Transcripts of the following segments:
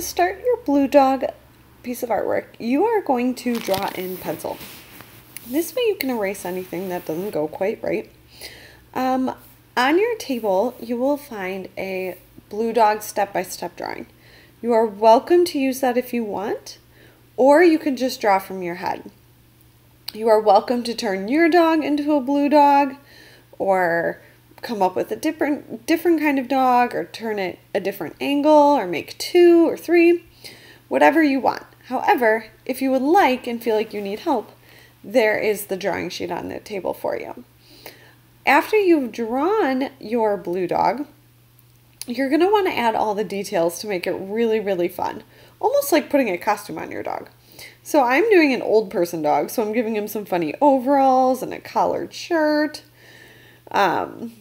start your blue dog piece of artwork, you are going to draw in pencil. This way you can erase anything that doesn't go quite right. Um, on your table, you will find a blue dog step-by-step -step drawing. You are welcome to use that if you want, or you can just draw from your head. You are welcome to turn your dog into a blue dog, or come up with a different different kind of dog or turn it a different angle or make two or three, whatever you want. However, if you would like and feel like you need help, there is the drawing sheet on the table for you. After you've drawn your blue dog, you're going to want to add all the details to make it really, really fun. Almost like putting a costume on your dog. So I'm doing an old person dog, so I'm giving him some funny overalls and a collared shirt. Um,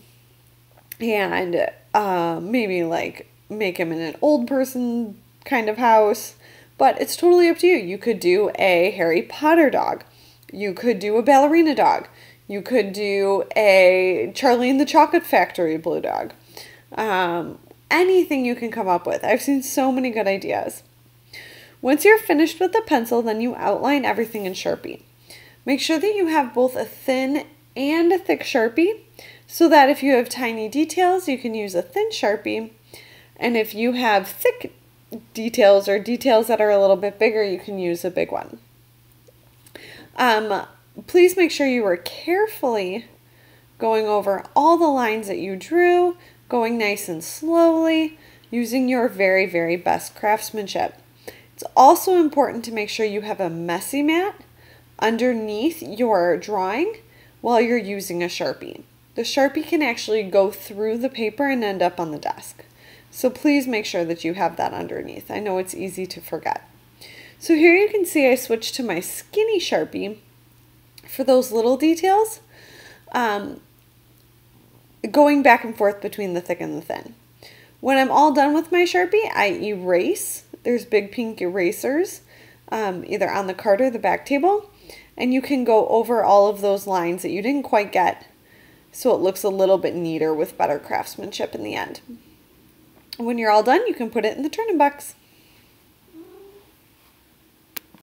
and uh, maybe like make him in an old person kind of house. But it's totally up to you. You could do a Harry Potter dog. You could do a ballerina dog. You could do a Charlie and the Chocolate Factory blue dog. Um, anything you can come up with. I've seen so many good ideas. Once you're finished with the pencil, then you outline everything in Sharpie. Make sure that you have both a thin and a thick Sharpie so that if you have tiny details, you can use a thin Sharpie. And if you have thick details or details that are a little bit bigger, you can use a big one. Um, please make sure you are carefully going over all the lines that you drew, going nice and slowly, using your very, very best craftsmanship. It's also important to make sure you have a messy mat underneath your drawing while you're using a Sharpie. The Sharpie can actually go through the paper and end up on the desk. So please make sure that you have that underneath. I know it's easy to forget. So here you can see I switched to my skinny Sharpie for those little details, um, going back and forth between the thick and the thin. When I'm all done with my Sharpie, I erase. There's big pink erasers, um, either on the card or the back table, and you can go over all of those lines that you didn't quite get so it looks a little bit neater with better craftsmanship in the end. When you're all done, you can put it in the turning box.